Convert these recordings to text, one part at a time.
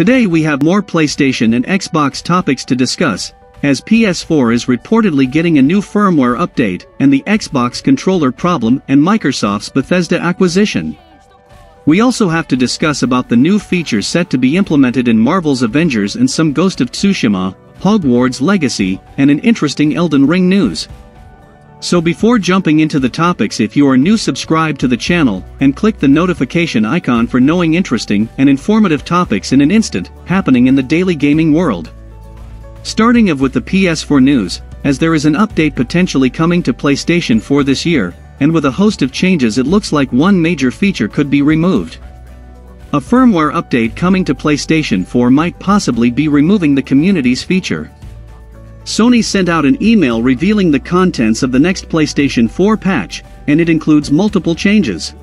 Today we have more PlayStation and Xbox topics to discuss, as PS4 is reportedly getting a new firmware update and the Xbox controller problem and Microsoft's Bethesda acquisition. We also have to discuss about the new features set to be implemented in Marvel's Avengers and some Ghost of Tsushima, Hogwarts Legacy, and an interesting Elden Ring news. So before jumping into the topics if you are new subscribe to the channel and click the notification icon for knowing interesting and informative topics in an instant happening in the daily gaming world. Starting of with the PS4 news, as there is an update potentially coming to PlayStation 4 this year, and with a host of changes it looks like one major feature could be removed. A firmware update coming to PlayStation 4 might possibly be removing the community's feature. Sony sent out an email revealing the contents of the next PlayStation 4 patch, and it includes multiple changes.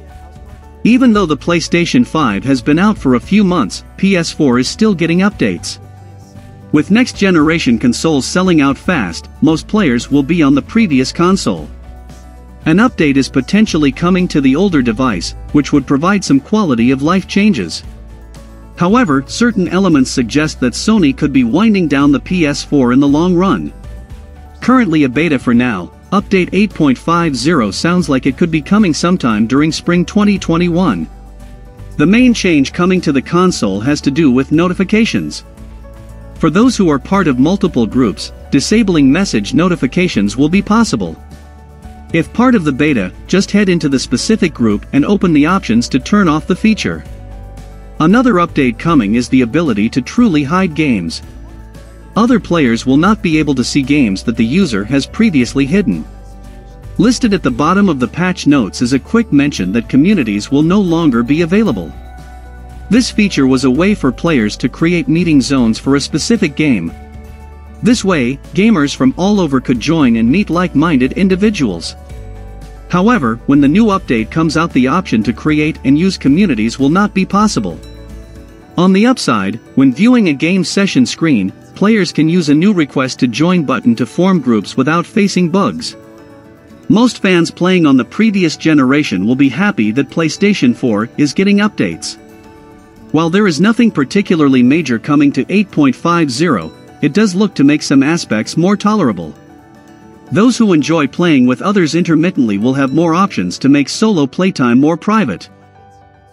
Even though the PlayStation 5 has been out for a few months, PS4 is still getting updates. With next generation consoles selling out fast, most players will be on the previous console. An update is potentially coming to the older device, which would provide some quality of life changes. However, certain elements suggest that Sony could be winding down the PS4 in the long run. Currently a beta for now, update 8.50 sounds like it could be coming sometime during spring 2021. The main change coming to the console has to do with notifications. For those who are part of multiple groups, disabling message notifications will be possible. If part of the beta, just head into the specific group and open the options to turn off the feature. Another update coming is the ability to truly hide games. Other players will not be able to see games that the user has previously hidden. Listed at the bottom of the patch notes is a quick mention that communities will no longer be available. This feature was a way for players to create meeting zones for a specific game. This way, gamers from all over could join and meet like-minded individuals. However, when the new update comes out the option to create and use communities will not be possible. On the upside, when viewing a game session screen, players can use a new request to join button to form groups without facing bugs. Most fans playing on the previous generation will be happy that PlayStation 4 is getting updates. While there is nothing particularly major coming to 8.50, it does look to make some aspects more tolerable. Those who enjoy playing with others intermittently will have more options to make solo playtime more private.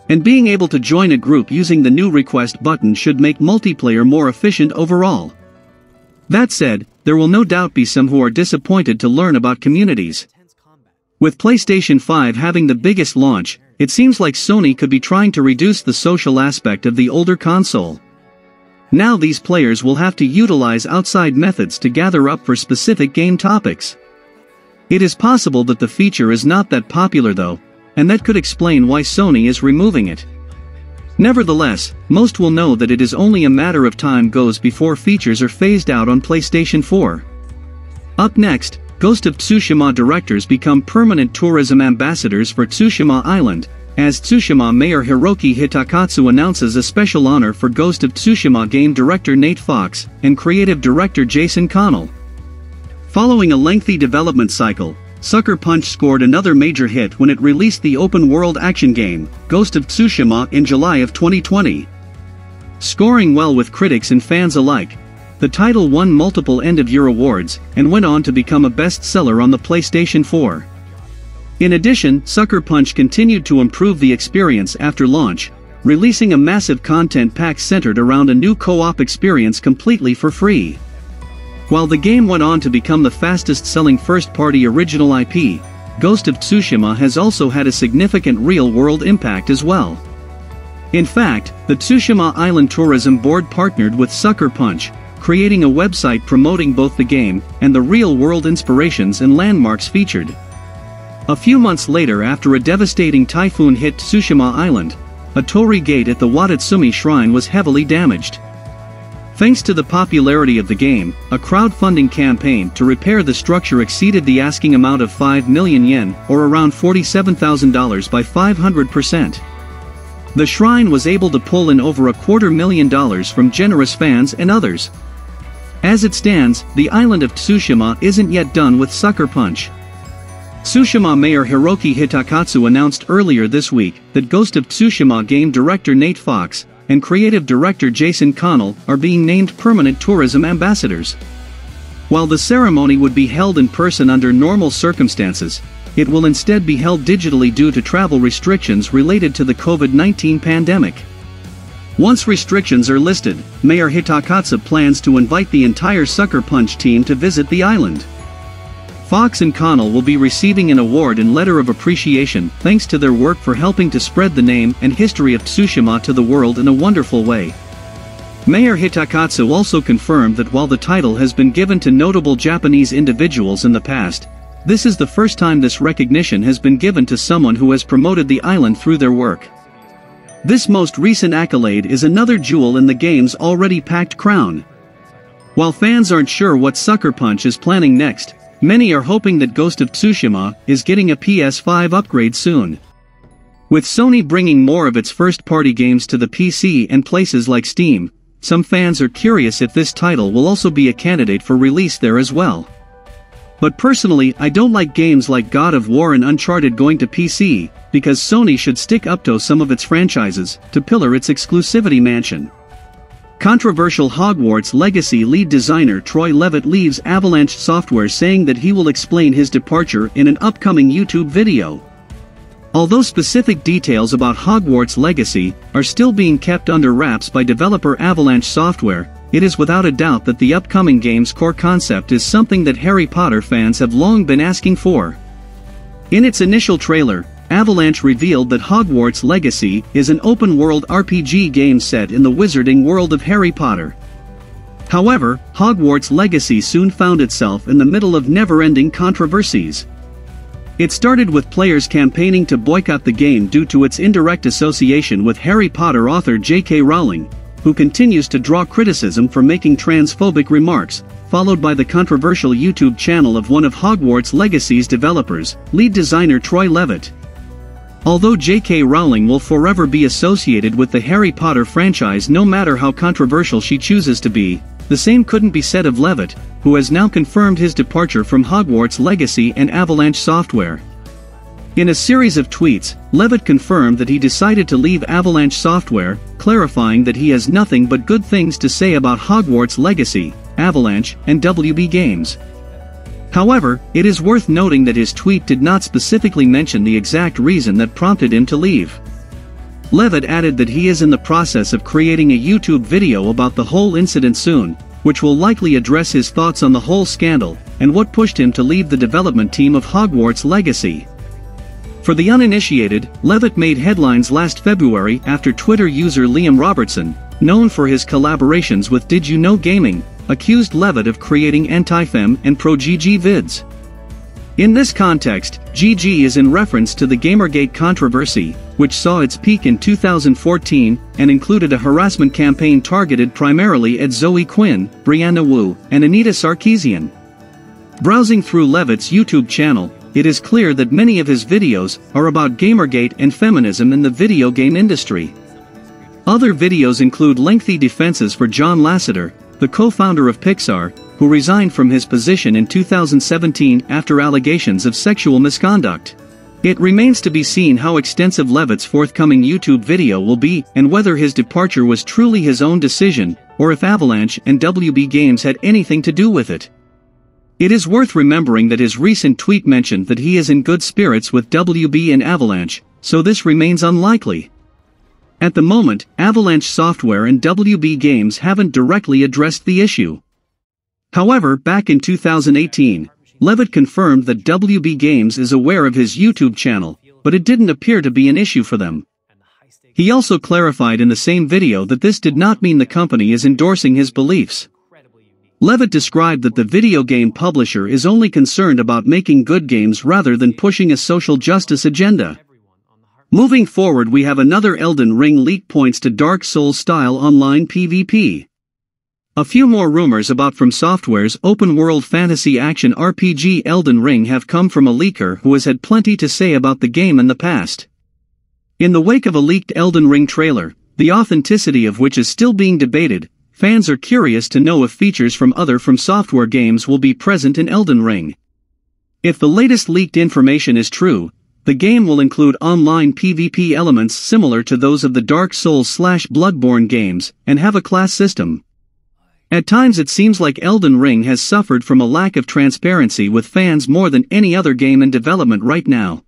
And being able to join a group using the new request button should make multiplayer more efficient overall. That said, there will no doubt be some who are disappointed to learn about communities. With PlayStation 5 having the biggest launch, it seems like Sony could be trying to reduce the social aspect of the older console. Now these players will have to utilize outside methods to gather up for specific game topics. It is possible that the feature is not that popular though, and that could explain why Sony is removing it. Nevertheless, most will know that it is only a matter of time goes before features are phased out on PlayStation 4. Up next, Ghost of Tsushima directors become permanent tourism ambassadors for Tsushima Island, as Tsushima Mayor Hiroki Hitakatsu announces a special honor for Ghost of Tsushima game director Nate Fox and creative director Jason Connell. Following a lengthy development cycle, Sucker Punch scored another major hit when it released the open-world action game, Ghost of Tsushima in July of 2020. Scoring well with critics and fans alike, the title won multiple end-of-year awards and went on to become a bestseller on the PlayStation 4. In addition, Sucker Punch continued to improve the experience after launch, releasing a massive content pack centered around a new co-op experience completely for free. While the game went on to become the fastest-selling first-party original IP, Ghost of Tsushima has also had a significant real-world impact as well. In fact, the Tsushima Island Tourism Board partnered with Sucker Punch, creating a website promoting both the game and the real-world inspirations and landmarks featured. A few months later after a devastating typhoon hit Tsushima Island, a torii gate at the Watatsumi Shrine was heavily damaged. Thanks to the popularity of the game, a crowdfunding campaign to repair the structure exceeded the asking amount of 5 million yen, or around $47,000 by 500%. The shrine was able to pull in over a quarter million dollars from generous fans and others. As it stands, the island of Tsushima isn't yet done with Sucker Punch. Tsushima Mayor Hiroki Hitakatsu announced earlier this week that Ghost of Tsushima game director Nate Fox, and creative director Jason Connell are being named permanent tourism ambassadors. While the ceremony would be held in person under normal circumstances, it will instead be held digitally due to travel restrictions related to the COVID-19 pandemic. Once restrictions are listed, Mayor Hitakatsu plans to invite the entire Sucker Punch team to visit the island. Fox and Connell will be receiving an award and letter of appreciation thanks to their work for helping to spread the name and history of Tsushima to the world in a wonderful way. Mayor Hitakatsu also confirmed that while the title has been given to notable Japanese individuals in the past, this is the first time this recognition has been given to someone who has promoted the island through their work. This most recent accolade is another jewel in the game's already packed crown. While fans aren't sure what Sucker Punch is planning next, many are hoping that Ghost of Tsushima is getting a PS5 upgrade soon. With Sony bringing more of its first-party games to the PC and places like Steam, some fans are curious if this title will also be a candidate for release there as well. But personally I don't like games like God of War and Uncharted going to PC, because Sony should stick up to some of its franchises, to pillar its exclusivity mansion. Controversial Hogwarts Legacy lead designer Troy Levitt leaves Avalanche Software saying that he will explain his departure in an upcoming YouTube video. Although specific details about Hogwarts Legacy are still being kept under wraps by developer Avalanche Software, it is without a doubt that the upcoming game's core concept is something that Harry Potter fans have long been asking for. In its initial trailer, Avalanche revealed that Hogwarts Legacy is an open-world RPG game set in the wizarding world of Harry Potter. However, Hogwarts Legacy soon found itself in the middle of never-ending controversies. It started with players campaigning to boycott the game due to its indirect association with Harry Potter author J.K. Rowling, who continues to draw criticism for making transphobic remarks, followed by the controversial YouTube channel of one of Hogwarts Legacy's developers, lead designer Troy Levitt. Although J.K. Rowling will forever be associated with the Harry Potter franchise no matter how controversial she chooses to be, the same couldn't be said of Levitt, who has now confirmed his departure from Hogwarts Legacy and Avalanche Software. In a series of tweets, Levitt confirmed that he decided to leave Avalanche Software, clarifying that he has nothing but good things to say about Hogwarts Legacy, Avalanche, and WB Games. However, it is worth noting that his tweet did not specifically mention the exact reason that prompted him to leave. Levitt added that he is in the process of creating a YouTube video about the whole incident soon, which will likely address his thoughts on the whole scandal, and what pushed him to leave the development team of Hogwarts Legacy. For the uninitiated, Levitt made headlines last February after Twitter user Liam Robertson, known for his collaborations with Did You Know Gaming, accused Levitt of creating anti-fem and pro-GG vids. In this context, GG is in reference to the Gamergate controversy, which saw its peak in 2014 and included a harassment campaign targeted primarily at Zoe Quinn, Brianna Wu, and Anita Sarkeesian. Browsing through Levitt's YouTube channel, it is clear that many of his videos are about Gamergate and feminism in the video game industry. Other videos include lengthy defenses for John Lasseter, the co-founder of Pixar, who resigned from his position in 2017 after allegations of sexual misconduct. It remains to be seen how extensive Levitt's forthcoming YouTube video will be and whether his departure was truly his own decision, or if Avalanche and WB Games had anything to do with it. It is worth remembering that his recent tweet mentioned that he is in good spirits with WB and Avalanche, so this remains unlikely. At the moment, Avalanche Software and WB Games haven't directly addressed the issue. However, back in 2018, Levitt confirmed that WB Games is aware of his YouTube channel, but it didn't appear to be an issue for them. He also clarified in the same video that this did not mean the company is endorsing his beliefs. Levitt described that the video game publisher is only concerned about making good games rather than pushing a social justice agenda. Moving forward we have another Elden Ring leak points to Dark Souls style online PvP. A few more rumors about From Software's open-world fantasy action RPG Elden Ring have come from a leaker who has had plenty to say about the game in the past. In the wake of a leaked Elden Ring trailer, the authenticity of which is still being debated, fans are curious to know if features from other From Software games will be present in Elden Ring. If the latest leaked information is true, the game will include online PvP elements similar to those of the Dark Souls slash Bloodborne games, and have a class system. At times it seems like Elden Ring has suffered from a lack of transparency with fans more than any other game in development right now.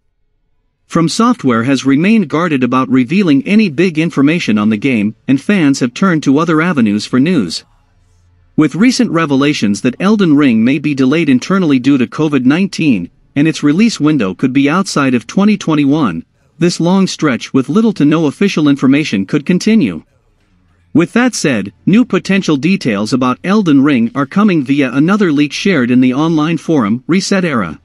From Software has remained guarded about revealing any big information on the game, and fans have turned to other avenues for news. With recent revelations that Elden Ring may be delayed internally due to COVID-19, and its release window could be outside of 2021, this long stretch with little to no official information could continue. With that said, new potential details about Elden Ring are coming via another leak shared in the online forum, Reset Era.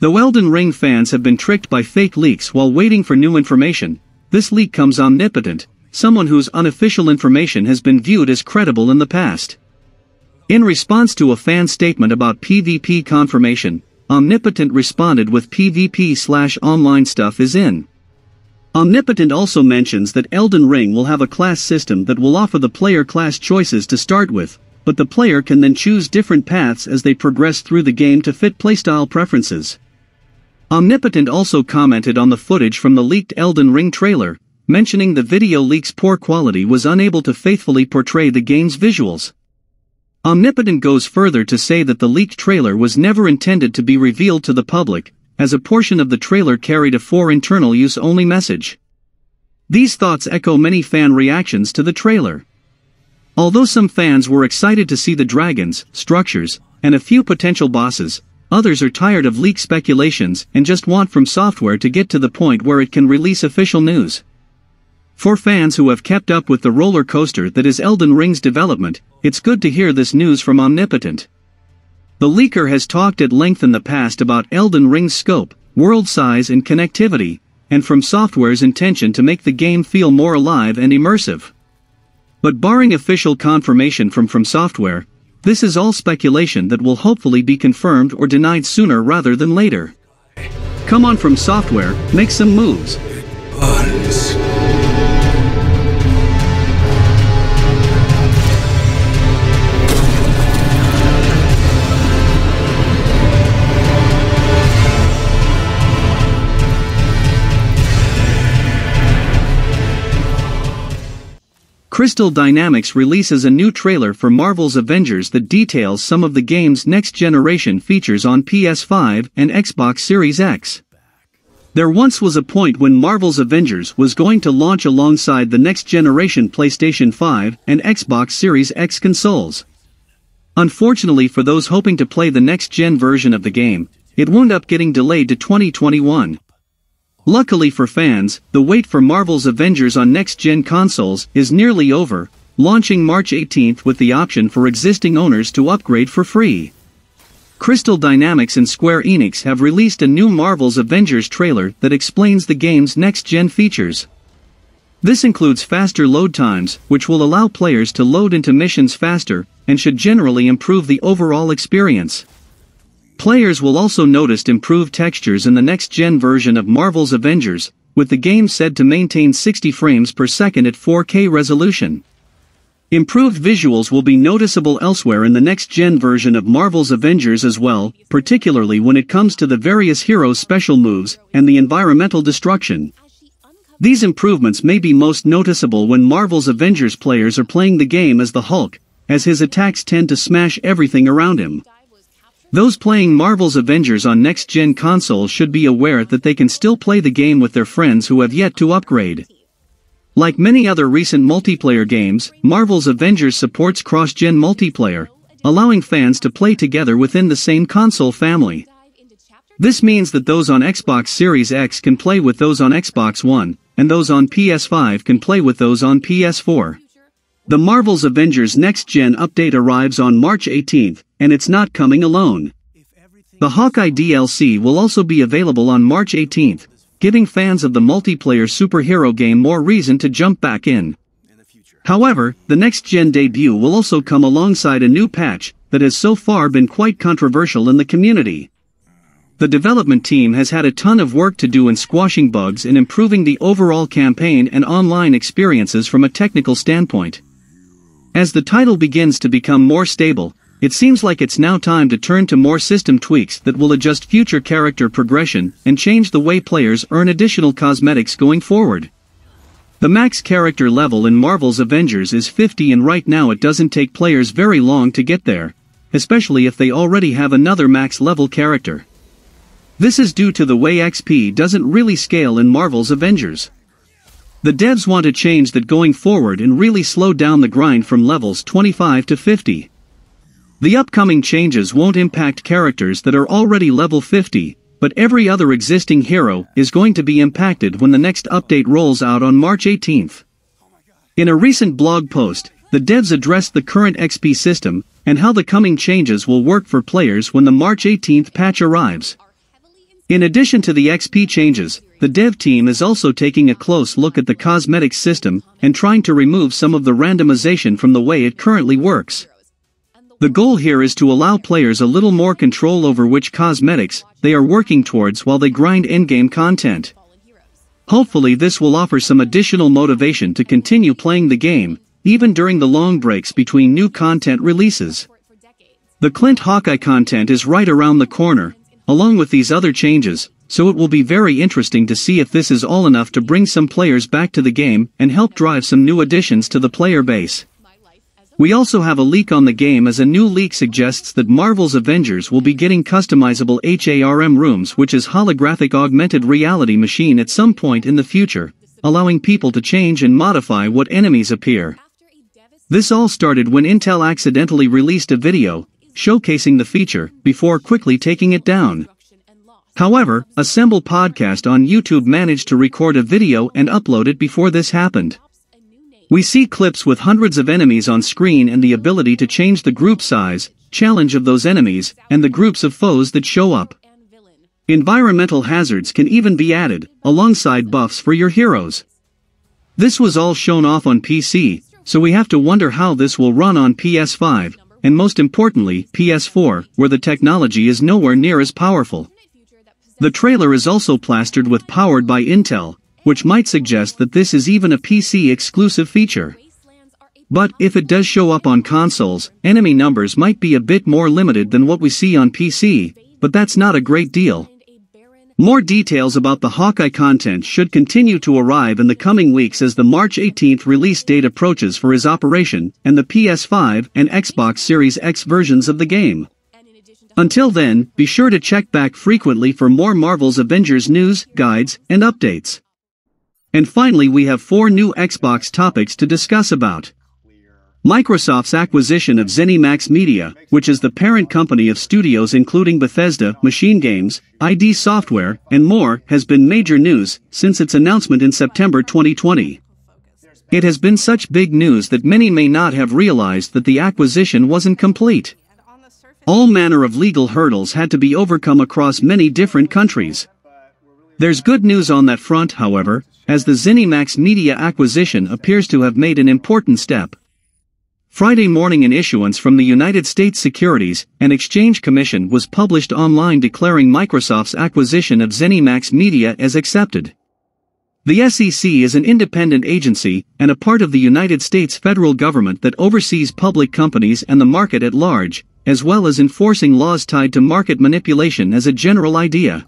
Though Elden Ring fans have been tricked by fake leaks while waiting for new information, this leak comes omnipotent, someone whose unofficial information has been viewed as credible in the past. In response to a fan statement about PvP confirmation, Omnipotent responded with PvP slash online stuff is in. Omnipotent also mentions that Elden Ring will have a class system that will offer the player class choices to start with, but the player can then choose different paths as they progress through the game to fit playstyle preferences. Omnipotent also commented on the footage from the leaked Elden Ring trailer, mentioning the video leak's poor quality was unable to faithfully portray the game's visuals. Omnipotent goes further to say that the leaked trailer was never intended to be revealed to the public, as a portion of the trailer carried a for internal use only message. These thoughts echo many fan reactions to the trailer. Although some fans were excited to see the dragons, structures, and a few potential bosses, Others are tired of leak speculations and just want from software to get to the point where it can release official news. For fans who have kept up with the roller coaster that is Elden Ring's development, it's good to hear this news from Omnipotent. The leaker has talked at length in the past about Elden Ring's scope, world size and connectivity, and from software's intention to make the game feel more alive and immersive. But barring official confirmation from From Software, this is all speculation that will hopefully be confirmed or denied sooner rather than later. Come on from software, make some moves. Crystal Dynamics releases a new trailer for Marvel's Avengers that details some of the game's next-generation features on PS5 and Xbox Series X. There once was a point when Marvel's Avengers was going to launch alongside the next-generation PlayStation 5 and Xbox Series X consoles. Unfortunately for those hoping to play the next-gen version of the game, it wound up getting delayed to 2021. Luckily for fans, the wait for Marvel's Avengers on next-gen consoles is nearly over, launching March 18th with the option for existing owners to upgrade for free. Crystal Dynamics and Square Enix have released a new Marvel's Avengers trailer that explains the game's next-gen features. This includes faster load times, which will allow players to load into missions faster, and should generally improve the overall experience. Players will also notice improved textures in the next-gen version of Marvel's Avengers, with the game said to maintain 60 frames per second at 4K resolution. Improved visuals will be noticeable elsewhere in the next-gen version of Marvel's Avengers as well, particularly when it comes to the various heroes' special moves and the environmental destruction. These improvements may be most noticeable when Marvel's Avengers players are playing the game as the Hulk, as his attacks tend to smash everything around him. Those playing Marvel's Avengers on next-gen consoles should be aware that they can still play the game with their friends who have yet to upgrade. Like many other recent multiplayer games, Marvel's Avengers supports cross-gen multiplayer, allowing fans to play together within the same console family. This means that those on Xbox Series X can play with those on Xbox One, and those on PS5 can play with those on PS4. The Marvel's Avengers Next Gen update arrives on March 18th, and it's not coming alone. The Hawkeye DLC will also be available on March 18th, giving fans of the multiplayer superhero game more reason to jump back in. However, the next-gen debut will also come alongside a new patch that has so far been quite controversial in the community. The development team has had a ton of work to do in squashing bugs and improving the overall campaign and online experiences from a technical standpoint. As the title begins to become more stable, it seems like it's now time to turn to more system tweaks that will adjust future character progression and change the way players earn additional cosmetics going forward. The max character level in Marvel's Avengers is 50 and right now it doesn't take players very long to get there, especially if they already have another max level character. This is due to the way XP doesn't really scale in Marvel's Avengers. The devs want to change that going forward and really slow down the grind from levels 25 to 50. The upcoming changes won't impact characters that are already level 50, but every other existing hero is going to be impacted when the next update rolls out on March 18th. In a recent blog post, the devs addressed the current XP system and how the coming changes will work for players when the March 18th patch arrives. In addition to the XP changes, the dev team is also taking a close look at the cosmetics system and trying to remove some of the randomization from the way it currently works. The goal here is to allow players a little more control over which cosmetics they are working towards while they grind endgame content. Hopefully this will offer some additional motivation to continue playing the game, even during the long breaks between new content releases. The Clint Hawkeye content is right around the corner, along with these other changes, so it will be very interesting to see if this is all enough to bring some players back to the game and help drive some new additions to the player base. We also have a leak on the game as a new leak suggests that Marvel's Avengers will be getting customizable HARM rooms which is holographic augmented reality machine at some point in the future, allowing people to change and modify what enemies appear. This all started when Intel accidentally released a video, showcasing the feature, before quickly taking it down. However, Assemble Podcast on YouTube managed to record a video and upload it before this happened. We see clips with hundreds of enemies on screen and the ability to change the group size, challenge of those enemies, and the groups of foes that show up. Environmental hazards can even be added, alongside buffs for your heroes. This was all shown off on PC, so we have to wonder how this will run on PS5, and most importantly, PS4, where the technology is nowhere near as powerful. The trailer is also plastered with powered by Intel, which might suggest that this is even a PC exclusive feature. But if it does show up on consoles, enemy numbers might be a bit more limited than what we see on PC, but that's not a great deal. More details about the Hawkeye content should continue to arrive in the coming weeks as the March 18th release date approaches for his operation and the PS5 and Xbox Series X versions of the game. Until then, be sure to check back frequently for more Marvel's Avengers news, guides, and updates. And finally we have four new Xbox topics to discuss about. Microsoft's acquisition of ZeniMax Media, which is the parent company of studios including Bethesda, Machine Games, ID Software, and more, has been major news since its announcement in September 2020. It has been such big news that many may not have realized that the acquisition wasn't complete. All manner of legal hurdles had to be overcome across many different countries. There's good news on that front, however, as the ZeniMax Media acquisition appears to have made an important step. Friday morning an issuance from the United States Securities and Exchange Commission was published online declaring Microsoft's acquisition of ZeniMax Media as accepted. The SEC is an independent agency and a part of the United States federal government that oversees public companies and the market at large, as well as enforcing laws tied to market manipulation as a general idea.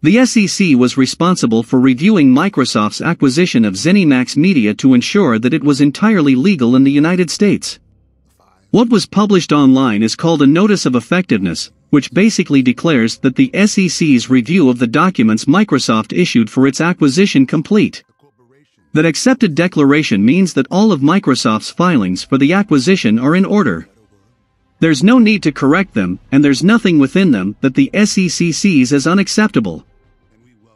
The SEC was responsible for reviewing Microsoft's acquisition of ZeniMax Media to ensure that it was entirely legal in the United States. What was published online is called a Notice of Effectiveness, which basically declares that the SEC's review of the documents Microsoft issued for its acquisition complete. That accepted declaration means that all of Microsoft's filings for the acquisition are in order. There's no need to correct them, and there's nothing within them that the SEC sees as unacceptable.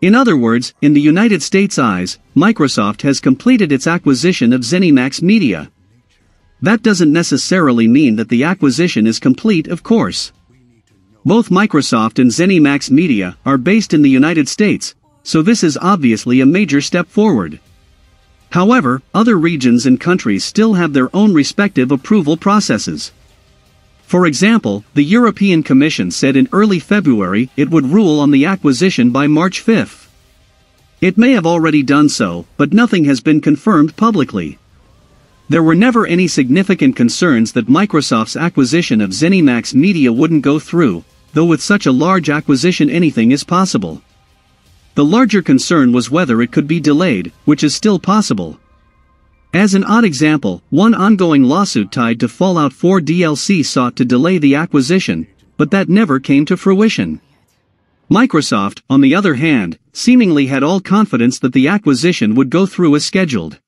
In other words, in the United States' eyes, Microsoft has completed its acquisition of ZeniMax Media. That doesn't necessarily mean that the acquisition is complete, of course. Both Microsoft and ZeniMax Media are based in the United States, so this is obviously a major step forward. However, other regions and countries still have their own respective approval processes. For example, the European Commission said in early February it would rule on the acquisition by March 5. It may have already done so, but nothing has been confirmed publicly. There were never any significant concerns that Microsoft's acquisition of ZeniMax Media wouldn't go through, though with such a large acquisition anything is possible. The larger concern was whether it could be delayed, which is still possible. As an odd example, one ongoing lawsuit tied to Fallout 4 DLC sought to delay the acquisition, but that never came to fruition. Microsoft, on the other hand, seemingly had all confidence that the acquisition would go through as scheduled.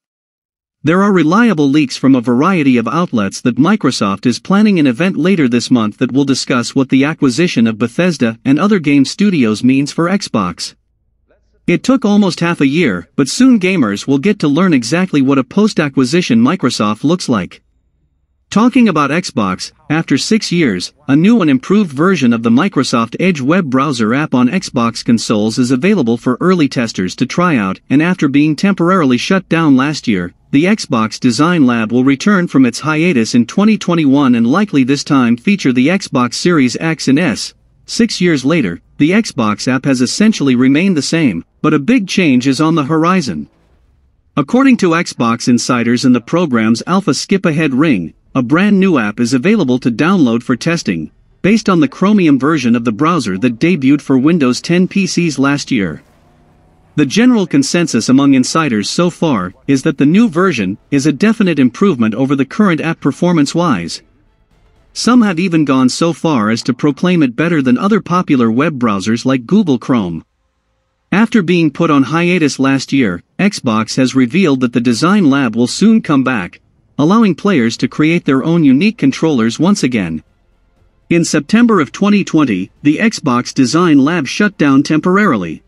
There are reliable leaks from a variety of outlets that Microsoft is planning an event later this month that will discuss what the acquisition of Bethesda and other game studios means for Xbox. It took almost half a year, but soon gamers will get to learn exactly what a post-acquisition Microsoft looks like. Talking about Xbox, after six years, a new and improved version of the Microsoft Edge web browser app on Xbox consoles is available for early testers to try out and after being temporarily shut down last year, the Xbox Design Lab will return from its hiatus in 2021 and likely this time feature the Xbox Series X and S. Six years later, the Xbox app has essentially remained the same, but a big change is on the horizon. According to Xbox insiders in the program's Alpha Skip Ahead Ring, a brand new app is available to download for testing, based on the Chromium version of the browser that debuted for Windows 10 PCs last year. The general consensus among insiders so far is that the new version is a definite improvement over the current app performance-wise. Some have even gone so far as to proclaim it better than other popular web browsers like Google Chrome. After being put on hiatus last year, Xbox has revealed that the Design Lab will soon come back, allowing players to create their own unique controllers once again. In September of 2020, the Xbox Design Lab shut down temporarily.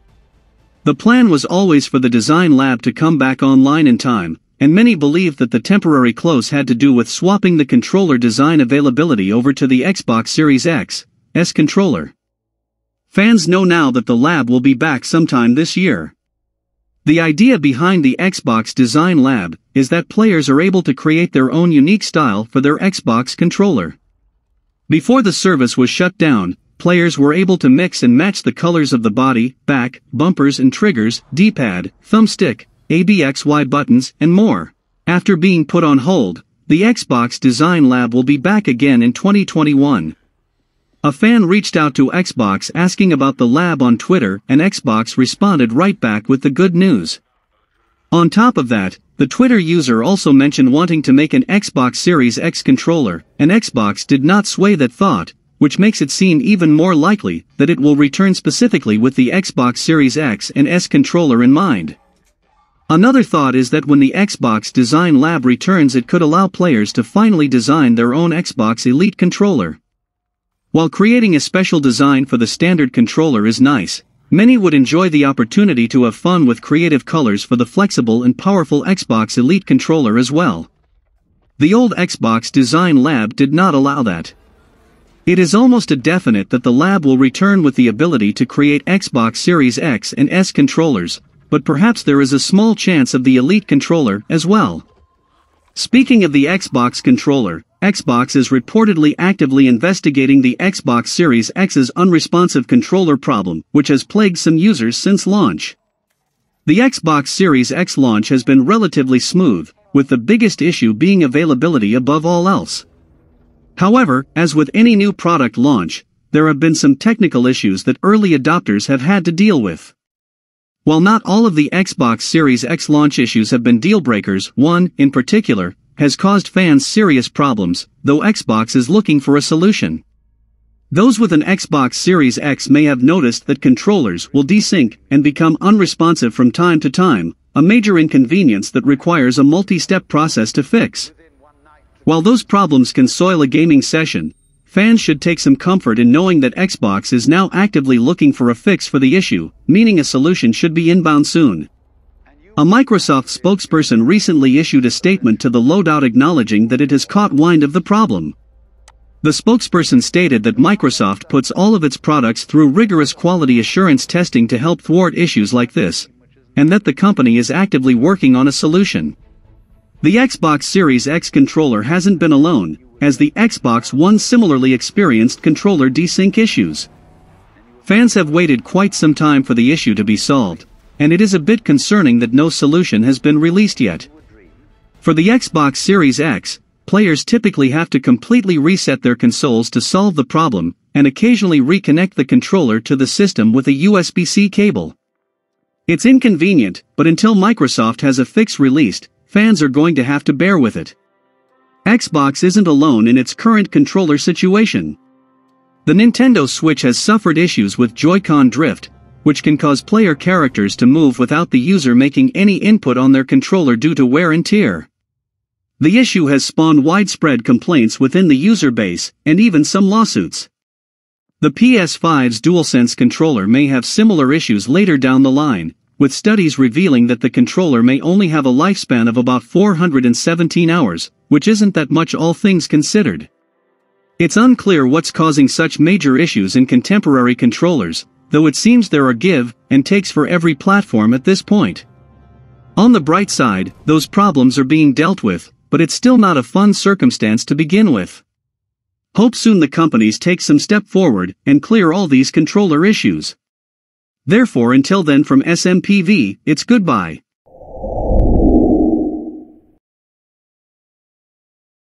The plan was always for the Design Lab to come back online in time, and many believe that the temporary close had to do with swapping the controller design availability over to the Xbox Series X, S controller. Fans know now that the lab will be back sometime this year. The idea behind the Xbox Design Lab is that players are able to create their own unique style for their Xbox controller. Before the service was shut down, players were able to mix and match the colors of the body, back, bumpers and triggers, D-pad, thumbstick, ABXY buttons, and more. After being put on hold, the Xbox Design Lab will be back again in 2021. A fan reached out to Xbox asking about the lab on Twitter and Xbox responded right back with the good news. On top of that, the Twitter user also mentioned wanting to make an Xbox Series X controller, and Xbox did not sway that thought, which makes it seem even more likely that it will return specifically with the Xbox Series X and S controller in mind. Another thought is that when the Xbox Design Lab returns it could allow players to finally design their own Xbox Elite controller. While creating a special design for the standard controller is nice, many would enjoy the opportunity to have fun with creative colors for the flexible and powerful Xbox Elite controller as well. The old Xbox Design Lab did not allow that. It is almost a definite that the lab will return with the ability to create Xbox Series X and S controllers, but perhaps there is a small chance of the Elite controller as well. Speaking of the Xbox controller, Xbox is reportedly actively investigating the Xbox Series X's unresponsive controller problem, which has plagued some users since launch. The Xbox Series X launch has been relatively smooth, with the biggest issue being availability above all else. However, as with any new product launch, there have been some technical issues that early adopters have had to deal with. While not all of the Xbox Series X launch issues have been deal breakers, one, in particular, has caused fans serious problems, though Xbox is looking for a solution. Those with an Xbox Series X may have noticed that controllers will desync and become unresponsive from time to time, a major inconvenience that requires a multi-step process to fix. While those problems can soil a gaming session, fans should take some comfort in knowing that Xbox is now actively looking for a fix for the issue, meaning a solution should be inbound soon. A Microsoft spokesperson recently issued a statement to the loadout acknowledging that it has caught wind of the problem. The spokesperson stated that Microsoft puts all of its products through rigorous quality assurance testing to help thwart issues like this, and that the company is actively working on a solution. The Xbox Series X controller hasn't been alone, as the Xbox One similarly experienced controller desync issues. Fans have waited quite some time for the issue to be solved, and it is a bit concerning that no solution has been released yet. For the Xbox Series X, players typically have to completely reset their consoles to solve the problem, and occasionally reconnect the controller to the system with a USB-C cable. It's inconvenient, but until Microsoft has a fix released, fans are going to have to bear with it. Xbox isn't alone in its current controller situation. The Nintendo Switch has suffered issues with Joy-Con drift, which can cause player characters to move without the user making any input on their controller due to wear and tear. The issue has spawned widespread complaints within the user base, and even some lawsuits. The PS5's DualSense controller may have similar issues later down the line, with studies revealing that the controller may only have a lifespan of about 417 hours, which isn't that much all things considered. It's unclear what's causing such major issues in contemporary controllers, though it seems there are give and takes for every platform at this point. On the bright side, those problems are being dealt with, but it's still not a fun circumstance to begin with. Hope soon the companies take some step forward and clear all these controller issues. Therefore until then from SMPV, it's goodbye.